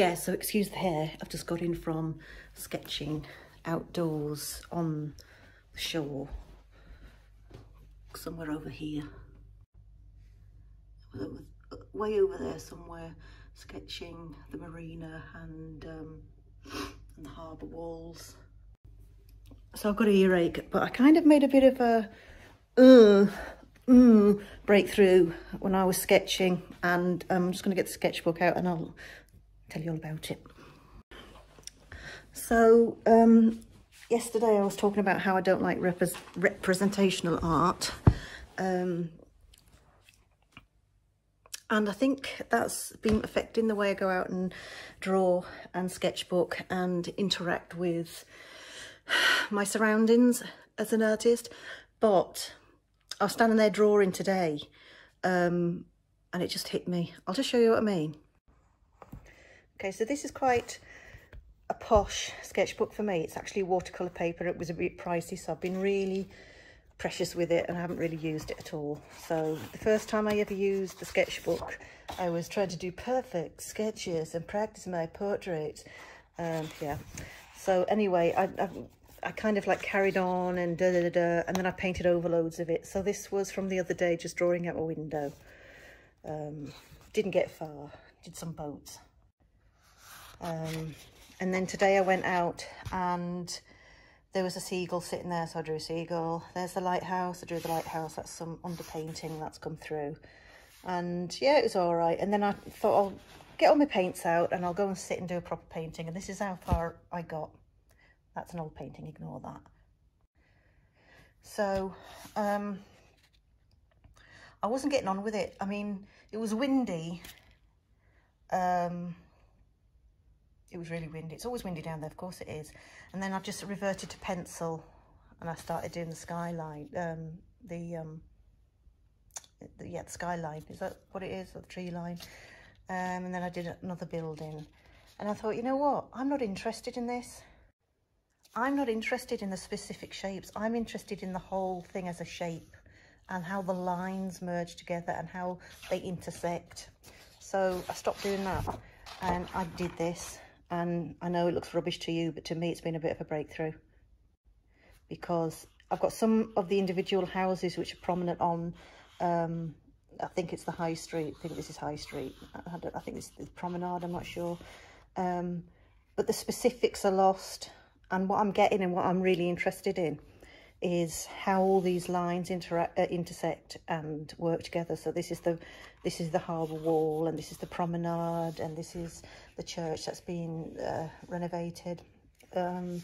yeah, so excuse the hair. I've just got in from sketching outdoors on the shore. Somewhere over here. Way over there somewhere, sketching the marina and, um, and the harbour walls. So I've got a earache, but I kind of made a bit of a uh, mm, breakthrough when I was sketching and I'm just going to get the sketchbook out and I'll tell you all about it. So um, yesterday I was talking about how I don't like rep representational art. Um, and I think that's been affecting the way I go out and draw and sketchbook and interact with my surroundings as an artist. But I was standing there drawing today um, and it just hit me. I'll just show you what I mean. Okay, so this is quite a posh sketchbook for me. It's actually watercolour paper. It was a bit pricey, so I've been really precious with it and I haven't really used it at all. So the first time I ever used the sketchbook, I was trying to do perfect sketches and practice my portraits. Um, yeah. So anyway, I, I, I kind of like carried on and da, da da da, and then I painted overloads of it. So this was from the other day, just drawing out a window. Um, didn't get far, did some boats. Um, and then today I went out and there was a seagull sitting there, so I drew a seagull. There's the lighthouse, I drew the lighthouse. That's some underpainting that's come through. And yeah, it was all right. And then I thought I'll get all my paints out and I'll go and sit and do a proper painting. And this is how far I got. That's an old painting, ignore that. So, um, I wasn't getting on with it. I mean, it was windy. Um, it was really windy. It's always windy down there, of course it is. And then I just reverted to pencil and I started doing the skyline, um, the, um, the, yeah, the skyline. Is that what it is, or the tree line? Um, and then I did another building. And I thought, you know what? I'm not interested in this. I'm not interested in the specific shapes. I'm interested in the whole thing as a shape and how the lines merge together and how they intersect. So I stopped doing that and I did this and I know it looks rubbish to you, but to me it's been a bit of a breakthrough. Because I've got some of the individual houses which are prominent on, um, I think it's the High Street, I think this is High Street, I, I think it's the Promenade, I'm not sure, um, but the specifics are lost. And what I'm getting and what I'm really interested in is how all these lines interact, uh, intersect and work together. So this is the this is the harbour wall, and this is the promenade, and this is the church that's been uh, renovated. Um,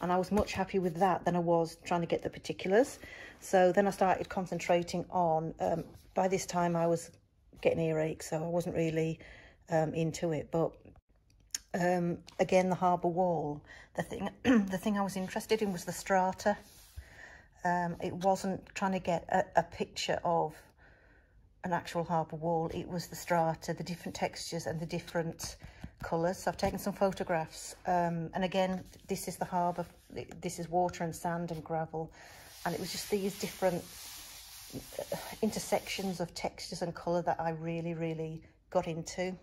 and I was much happier with that than I was trying to get the particulars. So then I started concentrating on. Um, by this time, I was getting earache, so I wasn't really um, into it. But um, again, the harbour wall. The thing, the thing I was interested in was the strata. Um, it wasn't trying to get a, a picture of an actual harbour wall. It was the strata, the different textures and the different colours. So I've taken some photographs. Um, and again, this is the harbour. This is water and sand and gravel. And it was just these different uh, intersections of textures and colour that I really, really got into.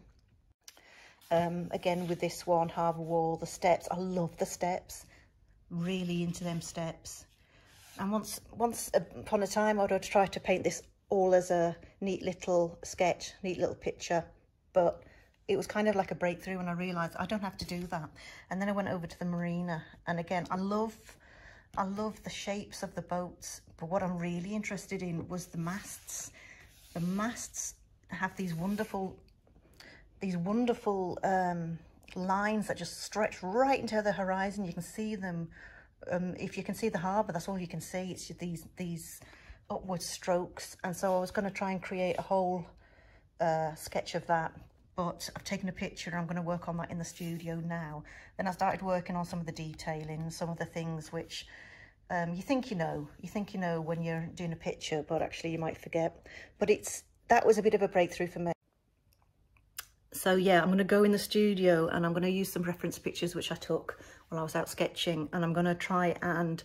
Um, again, with this one, harbour wall, the steps. I love the steps. Really into them steps. And once, once upon a time, I'd try to paint this all as a neat little sketch, neat little picture. But it was kind of like a breakthrough when I realised I don't have to do that. And then I went over to the marina. And again, I love, I love the shapes of the boats. But what I'm really interested in was the masts. The masts have these wonderful, these wonderful um, lines that just stretch right into the horizon. You can see them um, if you can see the harbour, that's all you can see. It's these these upward strokes. And so I was going to try and create a whole uh, sketch of that. But I've taken a picture and I'm going to work on that in the studio now. Then I started working on some of the detailing, some of the things which um, you think you know. You think you know when you're doing a picture, but actually you might forget. But it's that was a bit of a breakthrough for me. So yeah, I'm going to go in the studio and I'm going to use some reference pictures which I took while I was out sketching and I'm going to try and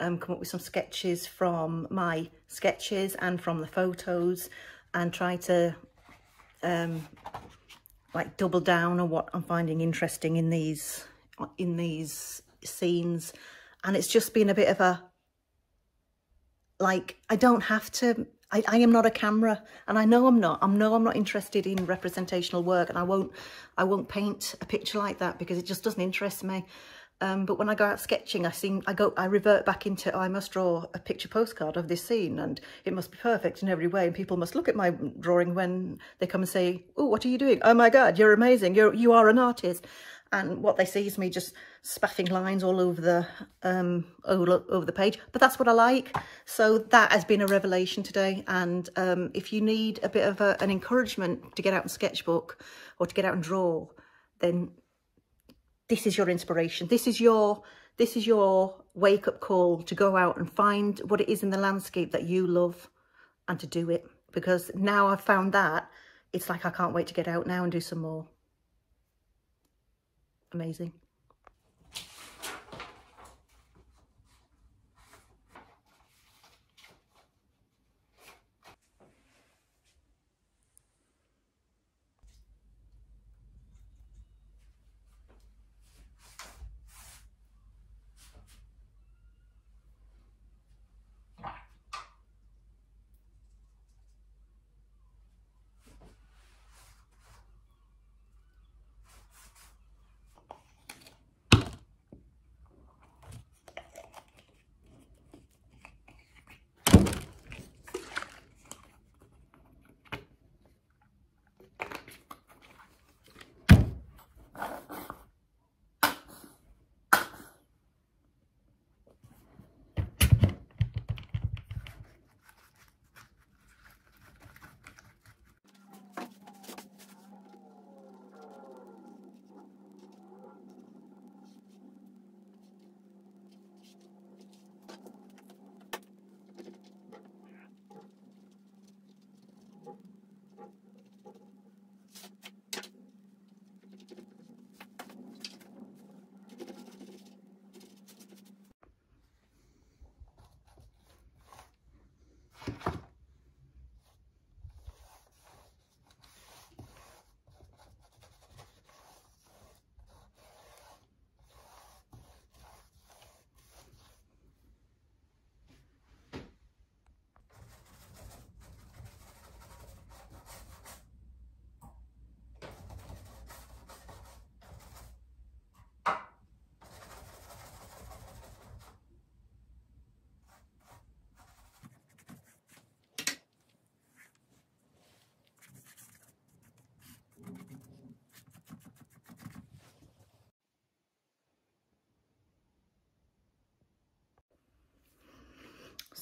um, come up with some sketches from my sketches and from the photos and try to um, like double down on what I'm finding interesting in these in these scenes. And it's just been a bit of a like I don't have to I, I am not a camera and I know I'm not. I know I'm not interested in representational work and I won't I won't paint a picture like that because it just doesn't interest me. Um, but when I go out sketching, I seem I go I revert back into oh, I must draw a picture postcard of this scene and it must be perfect in every way and people must look at my drawing when they come and say, "Oh, what are you doing? Oh my God, you're amazing! You're you are an artist." And what they see is me just spaffing lines all over the um all over the page. But that's what I like. So that has been a revelation today. And um, if you need a bit of a, an encouragement to get out and sketchbook or to get out and draw, then this is your inspiration. This is your this is your wake up call to go out and find what it is in the landscape that you love and to do it. Because now I've found that, it's like I can't wait to get out now and do some more. Amazing.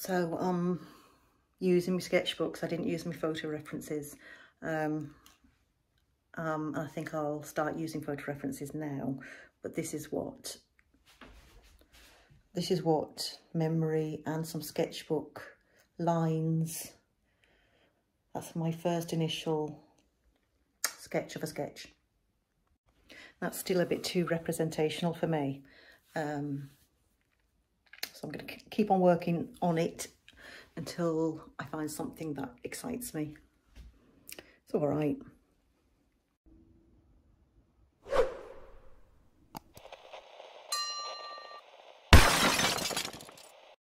So um, using my sketchbooks, I didn't use my photo references. Um, um, I think I'll start using photo references now, but this is what this is what memory and some sketchbook lines. That's my first initial sketch of a sketch. That's still a bit too representational for me. Um, I'm going to keep on working on it until I find something that excites me. It's all right.